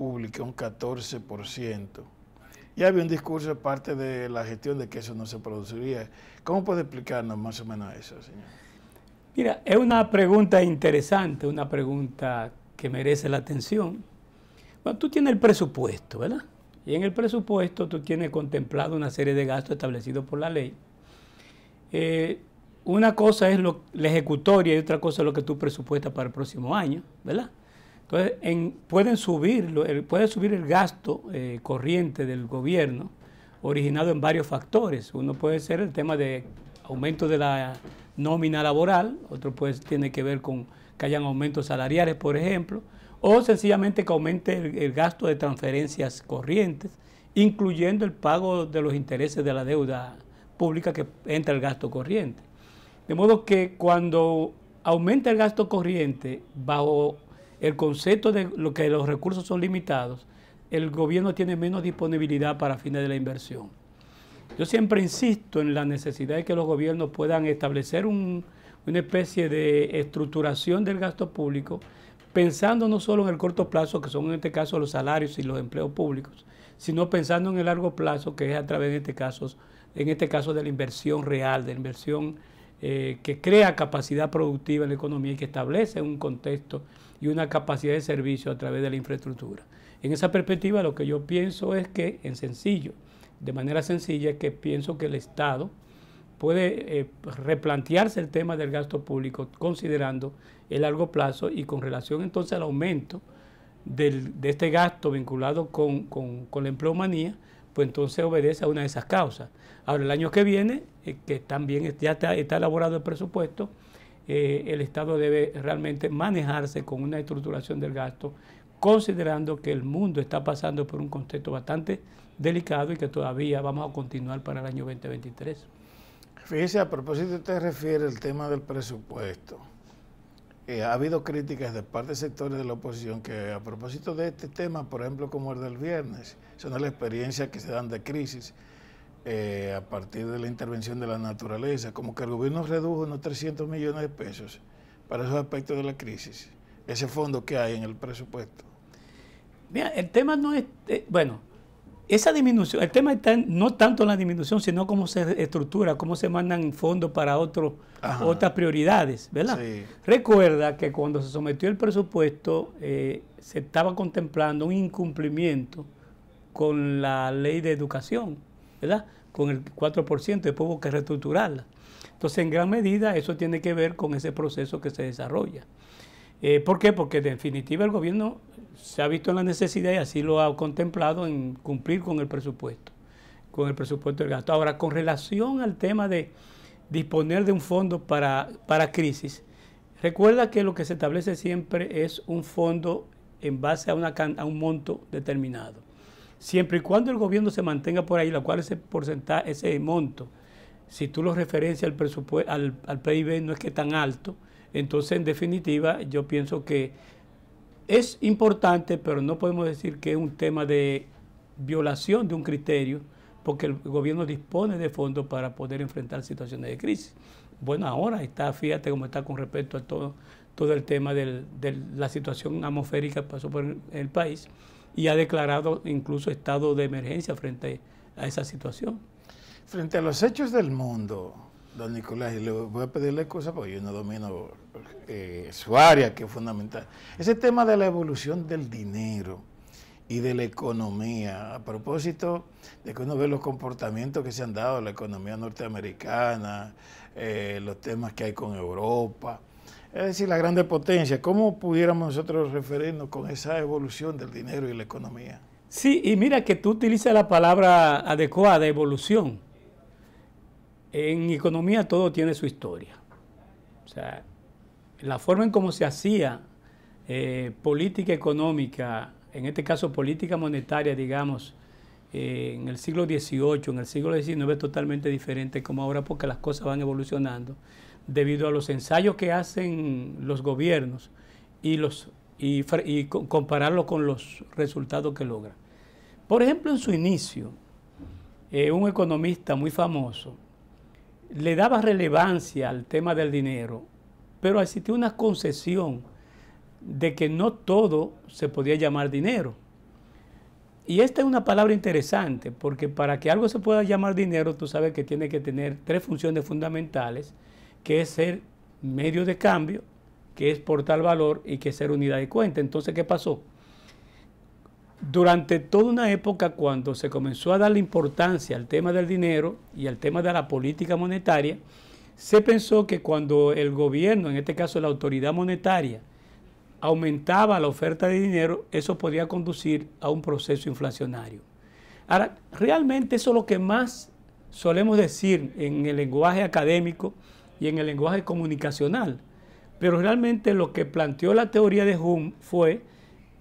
pública un 14%. Ya había un discurso de parte de la gestión de que eso no se produciría. ¿Cómo puede explicarnos más o menos eso, señor? Mira, es una pregunta interesante, una pregunta que merece la atención. Bueno, tú tienes el presupuesto, ¿verdad? Y en el presupuesto tú tienes contemplado una serie de gastos establecidos por la ley. Eh, una cosa es lo, la ejecutoria y otra cosa es lo que tú presupuestas para el próximo año, ¿verdad? Entonces, pueden subir, el, puede subir el gasto eh, corriente del gobierno originado en varios factores. Uno puede ser el tema de aumento de la nómina laboral, otro pues tiene que ver con que hayan aumentos salariales, por ejemplo, o sencillamente que aumente el, gasto de transferencias corrientes, incluyendo el pago de los intereses de la deuda pública que entra el gasto corriente. De modo que cuando aumenta el gasto corriente bajo el concepto de lo que los recursos son limitados, el gobierno tiene menos disponibilidad para fines de la inversión. Yo siempre insisto en la necesidad de que los gobiernos puedan establecer una especie de estructuración del gasto público, pensando no solo en el corto plazo, que son en este caso los salarios y los empleos públicos, sino pensando en el largo plazo, que es a través de este caso, en este caso de la inversión real, de la inversión eh, que crea capacidad productiva en la economía y que establece un contexto y una capacidad de servicio a través de la infraestructura. En esa perspectiva lo que yo pienso es que, en sencillo, de manera sencilla, es que pienso que el Estado puede eh, replantearse el tema del gasto público considerando el largo plazo y con relación entonces al aumento de este gasto vinculado con, la empleomanía, pues entonces obedece a una de esas causas. Ahora, el año que viene, eh, que también ya está, está elaborado el presupuesto, eh, el Estado debe realmente manejarse con una estructuración del gasto, considerando que el mundo está pasando por un contexto bastante delicado y que todavía vamos a continuar para el año 2023. Fíjese, a propósito, usted refiere al tema del presupuesto. Eh, ha habido críticas de parte de sectores de la oposición que a propósito de este tema, por ejemplo, como el del viernes, son las experiencias que se dan de crisis, eh, a partir de la intervención de la naturaleza, como que el gobierno redujo unos 300 millones de pesos para esos aspectos de la crisis, ese fondo que hay en el presupuesto. Mira, el tema no es, eh, bueno, esa disminución, el tema está no tanto en la disminución, sino cómo se estructura, cómo se mandan fondos para otros otras prioridades, ¿verdad? Recuerda que cuando se sometió el presupuesto eh, se estaba contemplando un incumplimiento con la ley de educación ¿verdad? Con el 4%, después hubo que reestructurarla. Entonces, en gran medida, eso tiene que ver con ese proceso que se desarrolla. Eh, ¿Por qué? Porque en definitiva el gobierno se ha visto en la necesidad y así lo ha contemplado en cumplir con el presupuesto, con el presupuesto del gasto. Ahora, con relación al tema de disponer de un fondo para, para crisis, recuerda que lo que se establece siempre es un fondo en base a, un monto determinado siempre y cuando el gobierno se mantenga por ahí, lo cual ese porcentaje, ese monto, si tú lo referencias al, presupuesto, al, PIB no es que tan alto, entonces en definitiva yo pienso que es importante, pero no podemos decir que es un tema de violación de un criterio, porque el gobierno dispone de fondos para poder enfrentar situaciones de crisis. Bueno, ahora está, fíjate cómo está con respecto a todo, todo el tema de la situación atmosférica que pasó por el país y ha declarado incluso estado de emergencia frente a esa situación. Frente a los hechos del mundo, don Nicolás, y le voy a pedirle cosas porque yo no domino eh, su área, que es fundamental. Ese tema de la evolución del dinero y de la economía, a propósito de que uno ve los comportamientos que se han dado en la economía norteamericana, eh, los temas que hay con Europa, es decir, la grande potencia. ¿Cómo pudiéramos nosotros referirnos con esa evolución del dinero y la economía? Sí, y mira que tú utilizas la palabra adecuada, evolución. En economía todo tiene su historia. O sea, la forma en cómo se hacía eh, política económica, en este caso política monetaria, digamos, eh, en el siglo XVIII, en el siglo XIX es totalmente diferente como ahora porque las cosas van evolucionando debido a los ensayos que hacen los gobiernos y, los, y, compararlo con los resultados que logran. Por ejemplo, en su inicio, eh, un economista muy famoso le daba relevancia al tema del dinero, pero existía una concesión de que no todo se podía llamar dinero. y esta es una palabra interesante, porque para que algo se pueda llamar dinero, tú sabes que tiene que tener tres funciones fundamentales, que es ser medio de cambio, que es portar valor y que es ser unidad de cuenta. Entonces, ¿qué pasó? Durante toda una época, cuando se comenzó a darle importancia al tema del dinero y al tema de la política monetaria, se pensó que cuando el gobierno, en este caso la autoridad monetaria, aumentaba la oferta de dinero, eso podía conducir a un proceso inflacionario. Ahora, realmente eso es lo que más solemos decir en el lenguaje académico y en el lenguaje comunicacional. Pero realmente lo que planteó la teoría de Hume fue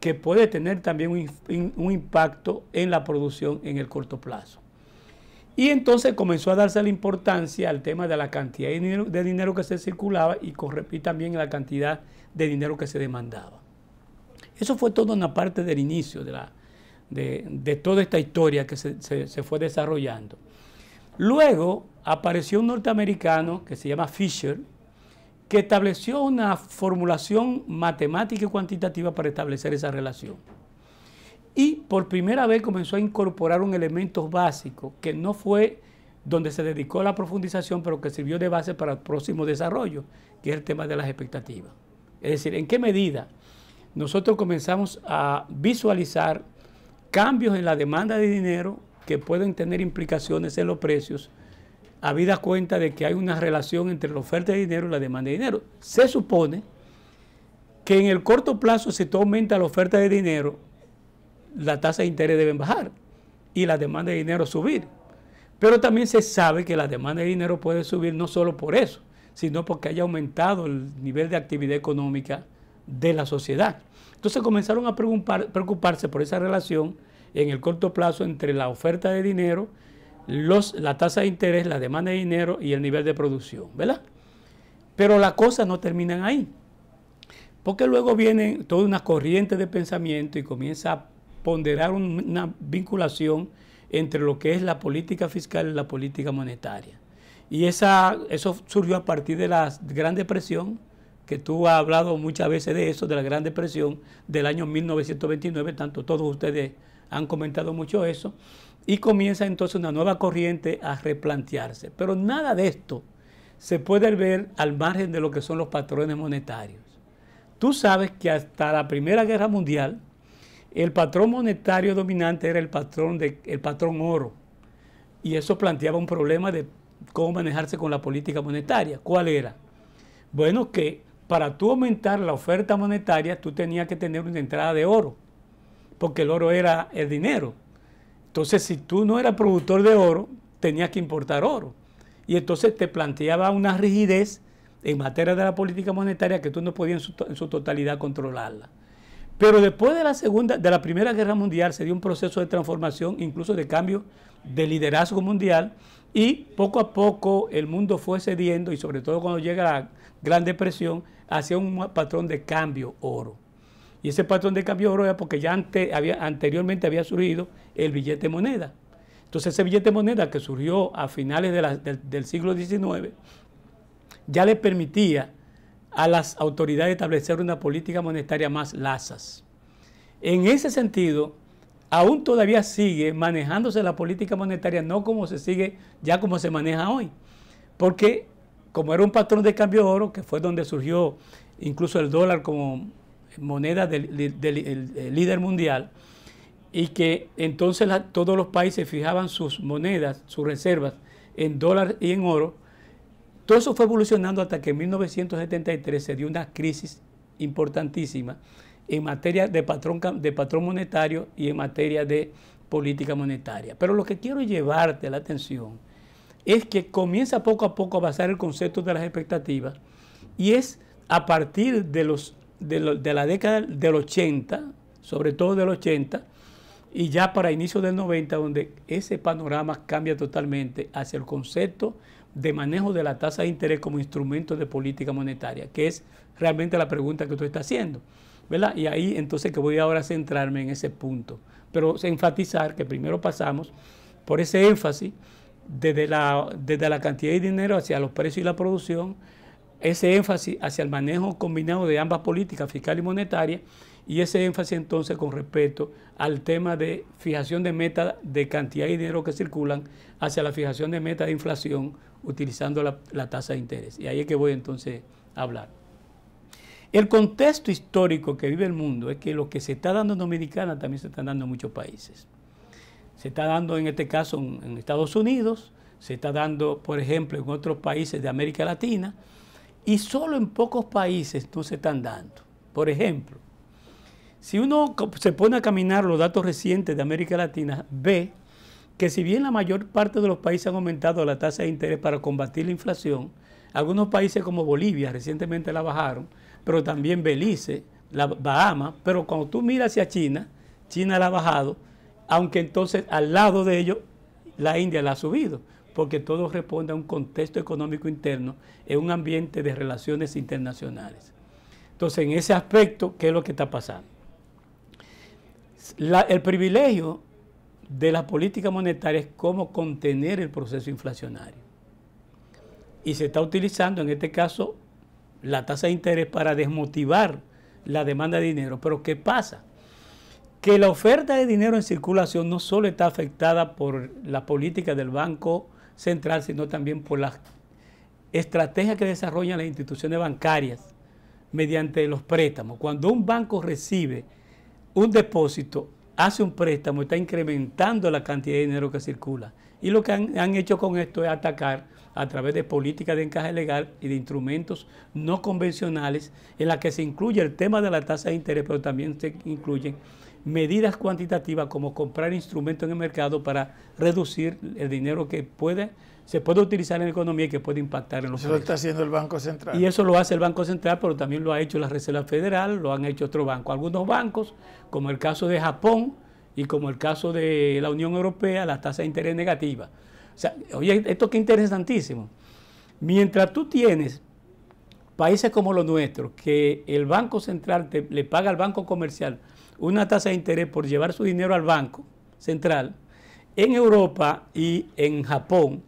que puede tener también un, impacto en la producción en el corto plazo. Y entonces comenzó a darse la importancia al tema de la cantidad de dinero, que se circulaba y, también la cantidad de dinero que se demandaba. Eso fue toda una parte del inicio de, la, de, toda esta historia que se, se, fue desarrollando. Luego apareció un norteamericano que se llama Fisher, que estableció una formulación matemática y cuantitativa para establecer esa relación. Y por primera vez comenzó a incorporar un elemento básico que no fue donde se dedicó a la profundización, pero que sirvió de base para el próximo desarrollo, que es el tema de las expectativas. Es decir, en qué medida nosotros comenzamos a visualizar cambios en la demanda de dinero que pueden tener implicaciones en los precios, habida cuenta de que hay una relación entre la oferta de dinero y la demanda de dinero. Se supone que en el corto plazo, si tú aumentas la oferta de dinero, la tasa de interés deben bajar y la demanda de dinero subir. Pero también se sabe que la demanda de dinero puede subir no solo por eso, sino porque haya aumentado el nivel de actividad económica de la sociedad. Entonces comenzaron a preocuparse por esa relación en el corto plazo entre la oferta de dinero, los, la tasa de interés, la demanda de dinero y el nivel de producción, ¿verdad? Pero las cosas no terminan ahí, porque luego viene toda una corriente de pensamiento y comienza a ponderar una vinculación entre lo que es la política fiscal y la política monetaria. Y esa, eso surgió a partir de la Gran Depresión, que tú has hablado muchas veces de eso, de la Gran Depresión del año 1929, tanto todos ustedes han comentado mucho eso, y comienza entonces una nueva corriente a replantearse. Pero nada de esto se puede ver al margen de lo que son los patrones monetarios. Tú sabes que hasta la Primera Guerra Mundial, el patrón monetario dominante era el patrón, de, el patrón oro. Y eso planteaba un problema de cómo manejarse con la política monetaria. ¿Cuál era? Bueno, que para tú aumentar la oferta monetaria, tú tenías que tener una entrada de oro, porque el oro era el dinero. Entonces, si tú no eras productor de oro, tenías que importar oro. Y entonces te planteaba una rigidez en materia de la política monetaria que tú no podías en su, totalidad controlarla. Pero después de la segunda, de la Primera Guerra Mundial se dio un proceso de transformación, incluso de cambio de liderazgo mundial, y poco a poco el mundo fue cediendo, y sobre todo cuando llega la Gran Depresión, hacia un patrón de cambio oro. Y ese patrón de cambio oro era porque ya había, anteriormente había surgido el billete moneda. Entonces ese billete moneda que surgió a finales del, siglo XIX ya le permitía a las autoridades establecer una política monetaria más lazas. En ese sentido, aún todavía sigue manejándose la política monetaria, no como se sigue, ya como se maneja hoy. Porque como era un patrón de cambio de oro, que fue donde surgió incluso el dólar como moneda del, líder mundial, y que entonces todos los países fijaban sus monedas, sus reservas en dólar y en oro, todo eso fue evolucionando hasta que en 1973 se dio una crisis importantísima en materia de patrón, de patrón monetario y en materia de política monetaria. Pero lo que quiero llevarte la atención es que comienza poco a poco a basar el concepto de las expectativas y es a partir de, los, de, la década del 80, sobre todo del 80, y ya para inicio del 90, donde ese panorama cambia totalmente hacia el concepto de manejo de la tasa de interés como instrumento de política monetaria, que es realmente la pregunta que tú estás haciendo. Y ahí entonces que voy ahora a centrarme en ese punto. Pero enfatizar que primero pasamos por ese énfasis desde la, desde la cantidad de dinero hacia los precios y la producción, ese énfasis hacia el manejo combinado de ambas políticas, fiscal y monetaria, y ese énfasis entonces con respecto al tema de fijación de meta de cantidad de dinero que circulan hacia la fijación de meta de inflación utilizando la, tasa de interés. Y ahí es que voy entonces a hablar. El contexto histórico que vive el mundo es que lo que se está dando en Dominicana también se está dando en muchos países. Se está dando en este caso en Estados Unidos, se está dando, por ejemplo, en otros países de América Latina, y solo en pocos países no se están dando. Por ejemplo, si uno se pone a caminar los datos recientes de América Latina, ve que si bien la mayor parte de los países han aumentado la tasa de interés para combatir la inflación, algunos países como Bolivia recientemente la bajaron, pero también Belice, la Bahamas, pero cuando tú miras hacia China, China la ha bajado, aunque entonces al lado de ello la India la ha subido, porque todo responde a un contexto económico interno en un ambiente de relaciones internacionales. Entonces, en ese aspecto, ¿qué es lo que está pasando? el privilegio de la política monetaria es cómo contener el proceso inflacionario. Y se está utilizando en este caso la tasa de interés para desmotivar la demanda de dinero. Pero ¿qué pasa? Que la oferta de dinero en circulación no solo está afectada por la política del Banco Central, sino también por las estrategias que desarrollan las instituciones bancarias mediante los préstamos. Cuando un banco recibe un depósito, hace un préstamo, está incrementando la cantidad de dinero que circula. Y lo que han, hecho con esto es atacar a través de políticas de encaje legal y de instrumentos no convencionales en la que se incluye el tema de la tasa de interés, pero también se incluyen medidas cuantitativas como comprar instrumentos en el mercado para reducir el dinero que puede se puede utilizar en la economía y que puede impactar en los Eso lo está haciendo el Banco Central. Y eso lo hace el Banco Central, pero también lo ha hecho la Reserva Federal, lo han hecho otros bancos. Algunos bancos, como el caso de Japón y como el caso de la Unión Europea, la tasa de interés negativa. O sea, oye, esto que interesantísimo. Mientras tú tienes países como los nuestros, que el Banco Central le paga al Banco Comercial una tasa de interés por llevar su dinero al Banco Central, en Europa y en Japón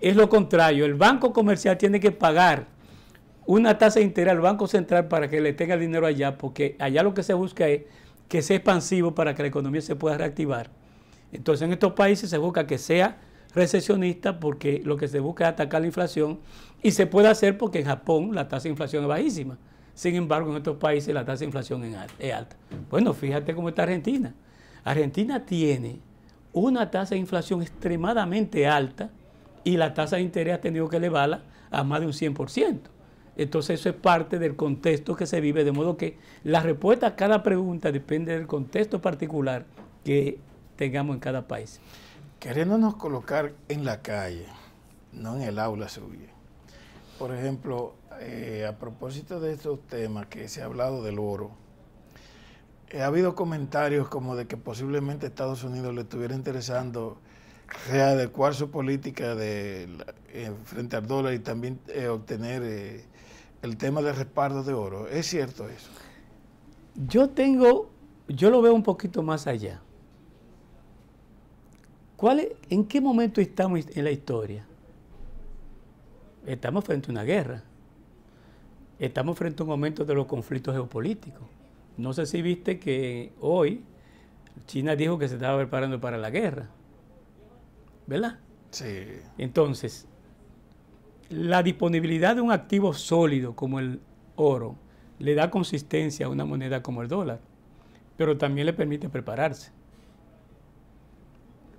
es lo contrario. El Banco Comercial tiene que pagar una tasa de interés al Banco Central para que le tenga el dinero allá, porque allá lo que se busca es que sea expansivo para que la economía se pueda reactivar. Entonces en estos países se busca que sea recesionista porque lo que se busca es atacar la inflación y se puede hacer porque en Japón la tasa de inflación es bajísima. Sin embargo, en estos países la tasa de inflación es alta. Bueno, fíjate cómo está Argentina. Argentina tiene una tasa de inflación extremadamente alta y la tasa de interés ha tenido que elevarla a más de un 100%. Entonces eso es parte del contexto que se vive, de modo que la respuesta a cada pregunta depende del contexto particular que tengamos en cada país queriéndonos colocar en la calle, no en el aula suya. Por ejemplo, eh, a propósito de estos temas que se ha hablado del oro, ha habido comentarios como de que posiblemente Estados Unidos le estuviera interesando readecuar su política de, eh, frente al dólar y también eh, obtener el tema de respaldo de oro. ¿Es cierto eso? Yo tengo, yo lo veo un poquito más allá. ¿Cuál ¿En qué momento estamos en la historia? Estamos frente a una guerra. Estamos frente a un momento de los conflictos geopolíticos. No sé si viste que hoy China dijo que se estaba preparando para la guerra. ¿Verdad? Sí. Entonces, la disponibilidad de un activo sólido como el oro le da consistencia a una moneda como el dólar, pero también le permite prepararse.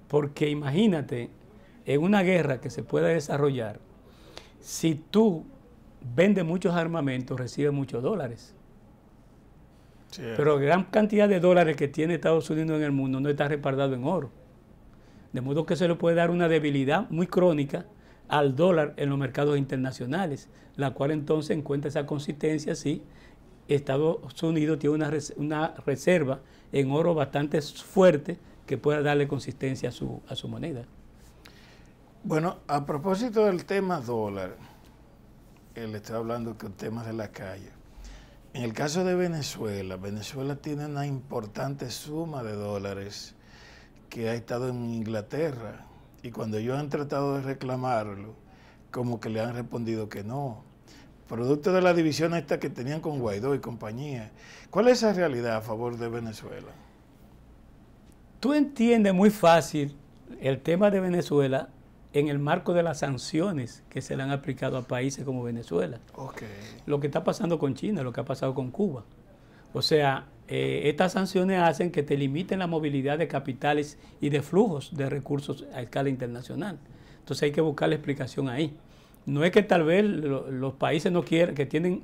Porque imagínate, en una guerra que se pueda desarrollar, si tú vendes muchos armamentos, recibes muchos dólares. Pero gran cantidad de dólares que tiene Estados Unidos en el mundo no está respaldado en oro. De modo que se le puede dar una debilidad muy crónica al dólar en los mercados internacionales, la cual entonces encuentra esa consistencia si Estados Unidos tiene una, una reserva en oro bastante fuerte que pueda darle consistencia a su, a su moneda. Bueno, a propósito del tema dólar, él está hablando con temas de la calle. En el caso de Venezuela, Venezuela tiene una importante suma de dólares que ha estado en Inglaterra y cuando ellos han tratado de reclamarlo, como que le han respondido que no, producto de la división esta que tenían con Guaidó y compañía. ¿Cuál es esa realidad a favor de Venezuela? Tú entiendes muy fácil el tema de Venezuela en el marco de las sanciones que se le han aplicado a países como Venezuela. Lo que está pasando con China, lo que ha pasado con Cuba. O sea, eh, estas sanciones hacen que te limiten la movilidad de capitales y de flujos de recursos a escala internacional. Entonces hay que buscar la explicación ahí. No es que tal vez los países no quieran, que tienen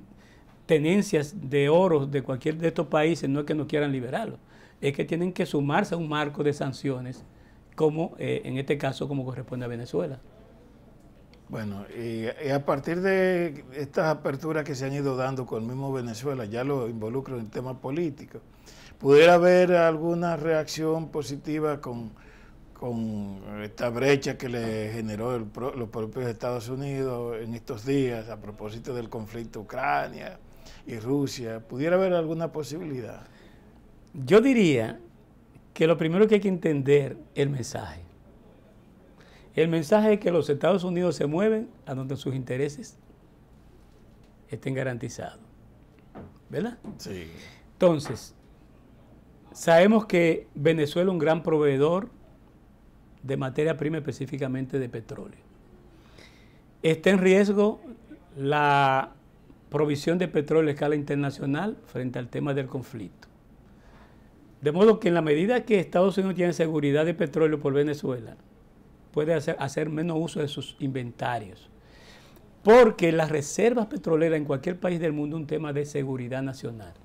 tenencias de oro de cualquier de estos países, no es que no quieran liberarlo, es que tienen que sumarse a un marco de sanciones como eh, en este caso como corresponde a Venezuela. Bueno, y, a partir de estas aperturas que se han ido dando con el mismo Venezuela, ya lo involucro en temas políticos, ¿pudiera haber alguna reacción positiva con, con esta brecha que le generó los propios Estados Unidos en estos días a propósito del conflicto Ucrania y Rusia? ¿Pudiera haber alguna posibilidad? Yo diría que lo primero que hay que entender es el mensaje. El mensaje es que los Estados Unidos se mueven a donde sus intereses estén garantizados. ¿Verdad? Sí. Entonces, sabemos que Venezuela es un gran proveedor de materia prima, específicamente de petróleo. Está en riesgo la provisión de petróleo a escala internacional frente al tema del conflicto. De modo que en la medida que Estados Unidos tiene seguridad de petróleo por Venezuela, puede hacer, menos uso de sus inventarios. Porque las reservas petroleras en cualquier país del mundo es un tema de seguridad nacional.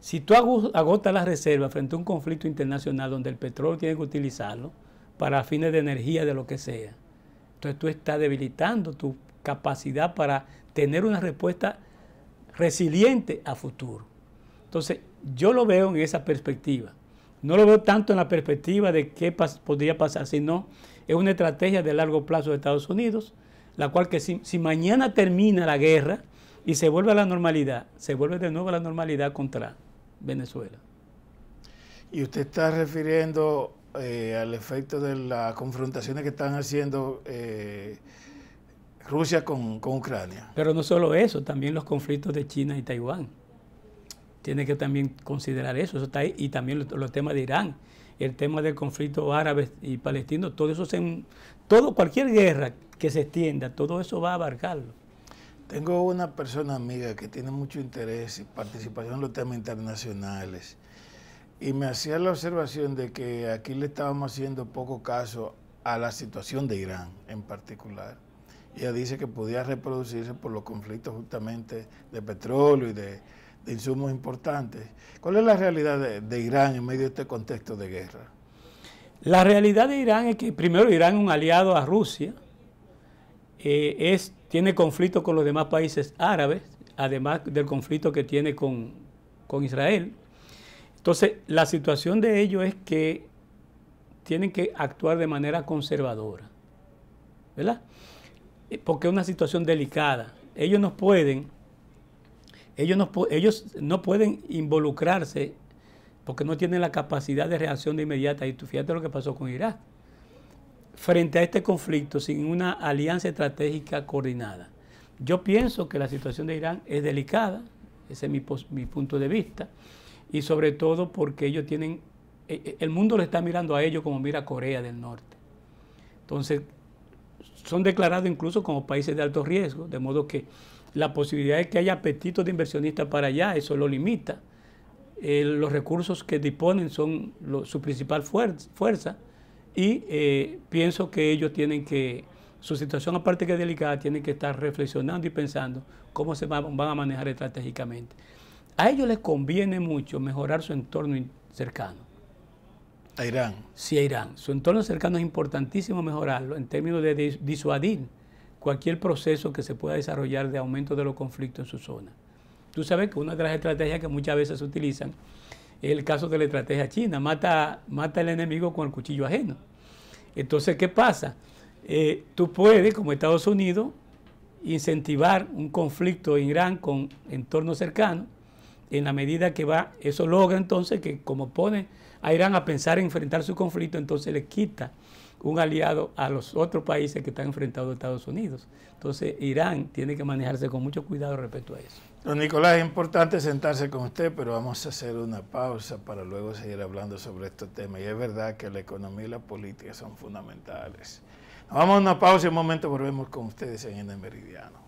Si tú agotas las reservas frente a un conflicto internacional donde el petróleo tiene que utilizarlo para fines de energía, de lo que sea, entonces tú estás debilitando tu capacidad para tener una respuesta resiliente a futuro. Entonces, yo lo veo en esa perspectiva. No lo veo tanto en la perspectiva de qué podría pasar, sino es una estrategia de largo plazo de Estados Unidos, la cual que si, mañana termina la guerra y se vuelve a la normalidad, se vuelve de nuevo a la normalidad contra Venezuela. Y usted está refiriendo eh, al efecto de las confrontaciones que están haciendo eh, Rusia con, con Ucrania. Pero no solo eso, también los conflictos de China y Taiwán tiene que también considerar eso, eso está ahí, y también los, temas de Irán, el tema del conflicto árabe y palestino, todo eso, se, todo, cualquier guerra que se extienda, todo eso va a abarcarlo. Tengo una persona amiga que tiene mucho interés y participación en los temas internacionales y me hacía la observación de que aquí le estábamos haciendo poco caso a la situación de Irán en particular. Ella dice que podía reproducirse por los conflictos justamente de petróleo y de de insumos importantes. ¿Cuál es la realidad de, Irán en medio de este contexto de guerra? La realidad de Irán es que primero Irán es un aliado a Rusia, eh, es, tiene conflicto con los demás países árabes, además del conflicto que tiene con, con Israel. Entonces, la situación de ellos es que tienen que actuar de manera conservadora, ¿verdad? Eh, porque es una situación delicada. Ellos no pueden ellos no, ellos no pueden involucrarse porque no tienen la capacidad de reacción de inmediata. Y tú fíjate lo que pasó con Irak. Frente a este conflicto, sin una alianza estratégica coordinada. Yo pienso que la situación de Irán es delicada, ese es mi, mi punto de vista, y sobre todo porque ellos tienen, eh, eh, el mundo le está mirando a ellos como mira Corea del Norte. Entonces, son declarados incluso como países de alto riesgo, de modo que la posibilidad de que haya apetitos de inversionistas para allá, eso lo limita. Eh, los recursos que disponen son su principal fuerza y eh, pienso que ellos tienen que, su situación aparte que es delicada, tienen que estar reflexionando y pensando cómo se van, a manejar estratégicamente. A ellos les conviene mucho mejorar su entorno cercano. A Irán. Sí, a Irán. Su entorno cercano es importantísimo mejorarlo en términos de disuadir cualquier proceso que se pueda desarrollar de aumento de los conflictos en su zona. Tú sabes que una de las estrategias que muchas veces se utilizan es el caso de la estrategia china, mata, mata al enemigo con el cuchillo ajeno. Entonces, ¿qué pasa? Eh, tú puedes, como Estados Unidos, incentivar un conflicto en Irán con entornos cercanos, en la medida que va, eso logra entonces que como pone a Irán a pensar en enfrentar su conflicto, entonces le quita un aliado a los otros países que están enfrentados a Estados Unidos. Entonces, Irán tiene que manejarse con mucho cuidado respecto a eso. Don Nicolás, es importante sentarse con usted, pero vamos a hacer una pausa para luego seguir hablando sobre este tema. Y es verdad que la economía y la política son fundamentales. vamos a una pausa y un momento volvemos con ustedes en el Meridiano.